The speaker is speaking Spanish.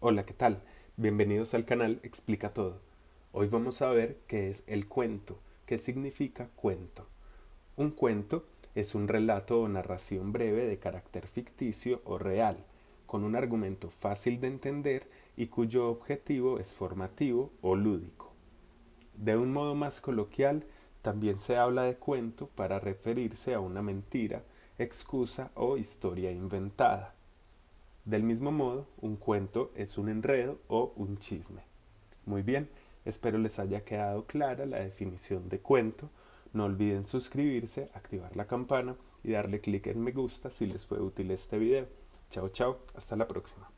Hola, ¿qué tal? Bienvenidos al canal Explica Todo. Hoy vamos a ver qué es el cuento, qué significa cuento. Un cuento es un relato o narración breve de carácter ficticio o real, con un argumento fácil de entender y cuyo objetivo es formativo o lúdico. De un modo más coloquial, también se habla de cuento para referirse a una mentira, excusa o historia inventada. Del mismo modo, un cuento es un enredo o un chisme. Muy bien, espero les haya quedado clara la definición de cuento. No olviden suscribirse, activar la campana y darle clic en me gusta si les fue útil este video. Chao, chao, hasta la próxima.